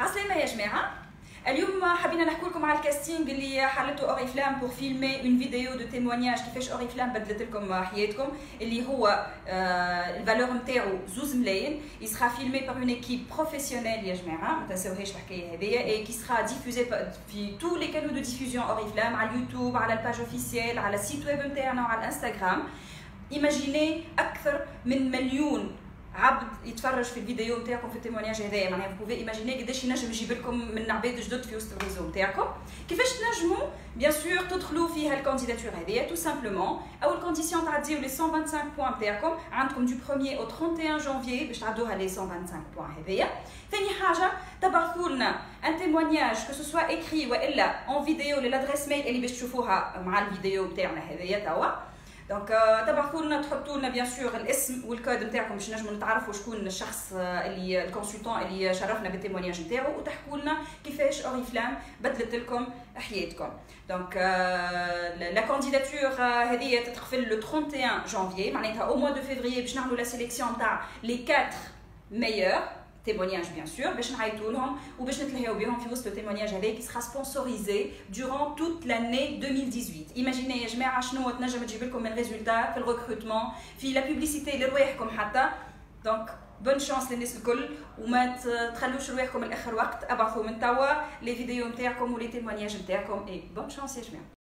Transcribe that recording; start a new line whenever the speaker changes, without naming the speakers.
عسلامة يا جماعة. اليوم حبينا نحكي لكم على الكاستينغ اللي حلته أوري فلام بور فيلمي اون فيديو دو تيموانياج كيفاش أوري فلام بدلت لكم حياتكم اللي هو الفالور نتاعو زوز ملايين. يسخا فيلمي بار اون ايكيب بروفيسيونيل يا جماعة ما تنساوهاش الحكاية هذيا اي كي سخا ديفوزي في تو لي كانو دو ديفوزيون أوري فلام على اليوتيوب على الباج اوفيسيال على السيت ويب نتاعنا وعلى الانستغرام ايماجيني أكثر من مليون abd il te fera une vidéo t'es accompagné d'un témoignage hein vous pouvez imaginer que je qui nage vous dire comme le nombre de chdts qui ont été qu'est-ce qui nage mon bien sûr toute l'eau fait la candidature est déjà tout simplement à la condition de à les 125 points t'es accompagné comme du 1er au 31 janvier je t'adore les 125 points hein déjà dernière chose un témoignage que ce soit écrit ou en vidéo l'adresse adresse mail elle est bien stufluha mal la vidéo t'es دونك تبعثوا لنا تحطوا لنا بيان سور الاسم والكود نتاعكم باش نجموا نتعرفوا شكون الشخص اللي الكونسلتون اللي شرفنا بالتيمونياج نتاعو وتحكوا لنا كيفاش أوري فلام بدلت لكم حياتكم. دونك لا كانديداتور هذه تتقفل لو 31 جانفي معناتها أو موا دو فيفري باش نعملوا لا سيليكسيون تاع لي 4 ميور Témoignage bien sûr, beshen témoignage qui sera sponsorisé durant toute l'année 2018. Imaginez, je mets rien, non, maintenant je résultats, le recrutement, la publicité. Donc, bonne chance les neskul ou les et bonne chance, je.